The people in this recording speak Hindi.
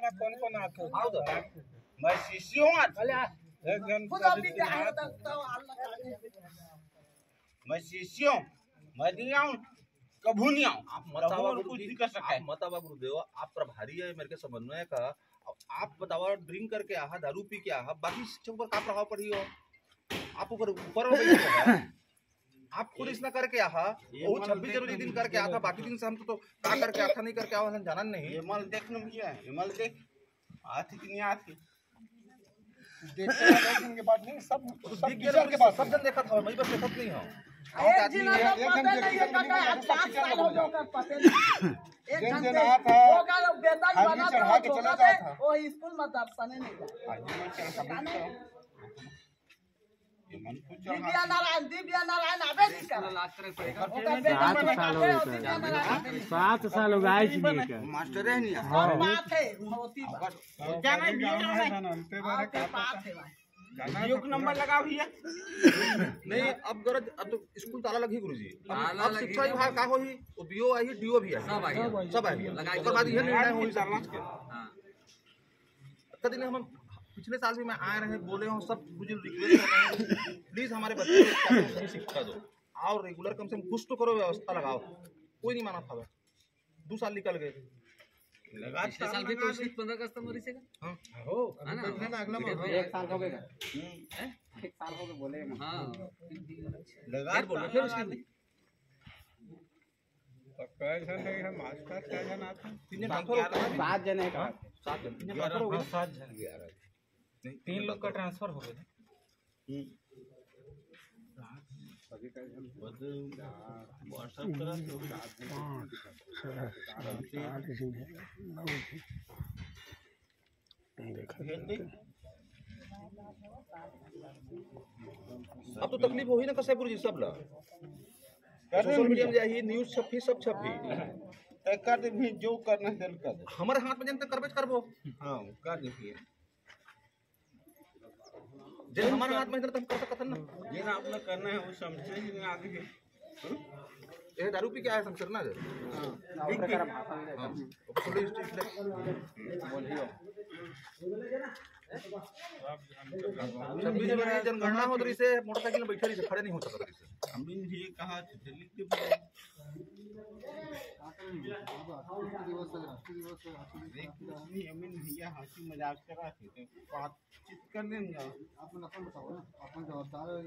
ना कौन कौन आते ಹೌದು मैं शिष्य हूँ है तो अल्लाह का मैं शिष्य हूँ। मैं नहीं आऊँ कभू नहीं आऊँ। आप मत कुछ नहीं कर सके। आप गुरुदेव आप प्रभारी है मेरे के समन्वय का आप बताओ ड्रिंक करके आहा दारू पी के आहा बाकी शिक्षक पर का प्रभाव पड़ी हो? आप ऊपर ऊपर। आप खुद इसना करके आहा। वो छब्बीस जनवरी दिन करके आता बाकी दिन से हम तो, तो का करके आता नहीं करके आवा जाना नहीं। ये मल देखने में क्या है ये मल देख। आती कि नहीं आती? देखते के बाद नहीं सब तो सब दिख के सब सब जन देखा था मैं बस देखत नहीं हूँ। एक दिन का पता नहीं है काका आज पाँच साल हो गया उसका पता नहीं। एक जिन घंटे दिन आया था, वो का लोग बेटा ही हाथी बना चढ़ा था के छोटा चला थे जाता। था। वो स्कूल में दर्शने नहीं गया आज मैं चल कभी नहीं करूँ। ये मन को चढ़ा दिव्या नारायण दिव्या नारायण आवे कर सात साल हो गए हो मास्टर है नहीं और बात है होती बात। बात है। नंबर लगा भैया। नहीं अब गरज अब तो स्कूल ताला लगी गुरुजी। अब अब शिक्षा विभाग का वो बीओ आई डीओ भी आई सब आई सब आई ओकर बाद यह निर्णय सब चीज़ के। कदी हम पिछले साल भी मैं आए रहे बोले हूँ सब मुझे रिक्वेस्ट कर रहे हैं प्लीज़ हमारे बच्चे को शिक्षा दो। आओ रेगुलर कम से कम कुछ तो करो व्यवस्था लगाओ। कोई नहीं माना था दो साल निकल गए। पिछले साल भी तो उसी पंद्रह अगस्त में से हाँ। है ना? एक साल हो गया। हम्म, एक साल हो गए बोले हाँ। लगा फिर बोलो फिर उसके बाद तो है जन हैं? जन है सात जने का सात जन जन हो गए। सात जन ग्यारह तीन लोग का ट्रांसफ़र हो गया अब तो तकलीफ़ हो ही ना कसे गुरुजी सब ला। सोशल मीडिया में जाही न्यूज़ छपी सब छपी। कर दे भी जो करना है कर दे। हमारे हाथ में जनता करबे करबो। हाँ कर देखिए जे हमारे हाथ में है तो हम ना। ये ना अपना करना है वो समझे ही नहीं आगे ये दारू पी के आया शमशेर ना? हाँ। छब्बीस जनवरी जनगणना हो तो इसे मोटरसाइकिल में बैठे खड़े नहीं हो सकते हम भी ये कहा लिख के करा बातचीत कर नहीं अपन अपन बताओ अपन करा